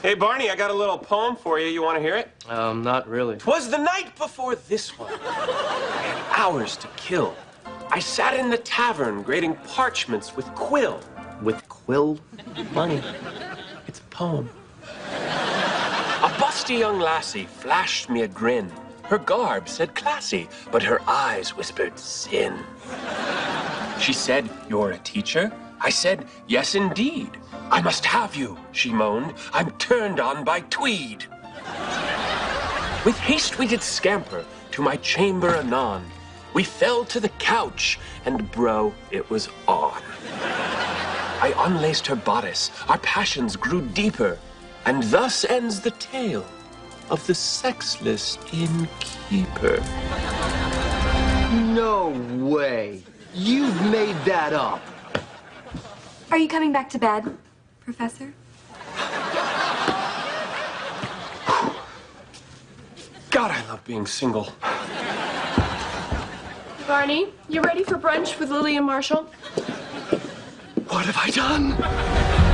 Hey, Barney, I got a little poem for you. You want to hear it? Um, not really. Twas the night before this one. I had hours to kill. I sat in the tavern grading parchments with quill. With quill? Barney, it's a poem. A busty young lassie flashed me a grin. Her garb said classy, but her eyes whispered sin. She said, You're a teacher? I said, Yes, indeed. I must have you, she moaned. I'm turned on by Tweed. With haste we did scamper to my chamber anon. We fell to the couch, and bro, it was on. I unlaced her bodice. Our passions grew deeper. And thus ends the tale of the sexless innkeeper. No way. You've made that up. Are you coming back to bed, Professor? God, I love being single. Barney, you ready for brunch with Lily and Marshall? What have I done?